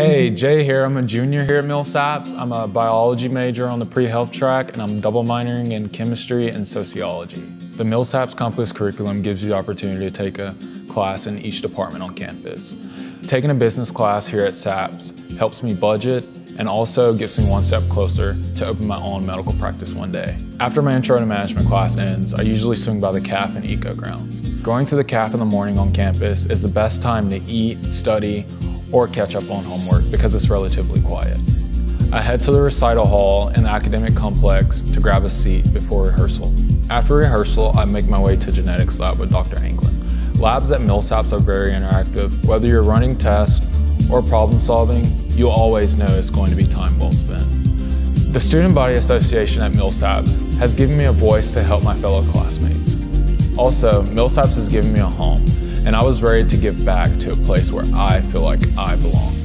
Hey, Jay here. I'm a junior here at Millsaps. I'm a biology major on the pre-health track and I'm double minoring in chemistry and sociology. The Millsaps Compass curriculum gives you the opportunity to take a class in each department on campus. Taking a business class here at SAPS helps me budget and also gets me one step closer to open my own medical practice one day. After my intro to management class ends, I usually swing by the CAF and eco grounds. Going to the CAF in the morning on campus is the best time to eat, study, or catch up on homework because it's relatively quiet. I head to the recital hall in the academic complex to grab a seat before rehearsal. After rehearsal, I make my way to genetics lab with Dr. Anglin. Labs at Millsaps are very interactive. Whether you're running tests or problem solving, you always know it's going to be time well spent. The Student Body Association at Millsaps has given me a voice to help my fellow classmates. Also, Millsaps has given me a home, and I was ready to give back to a place where I feel like I belong.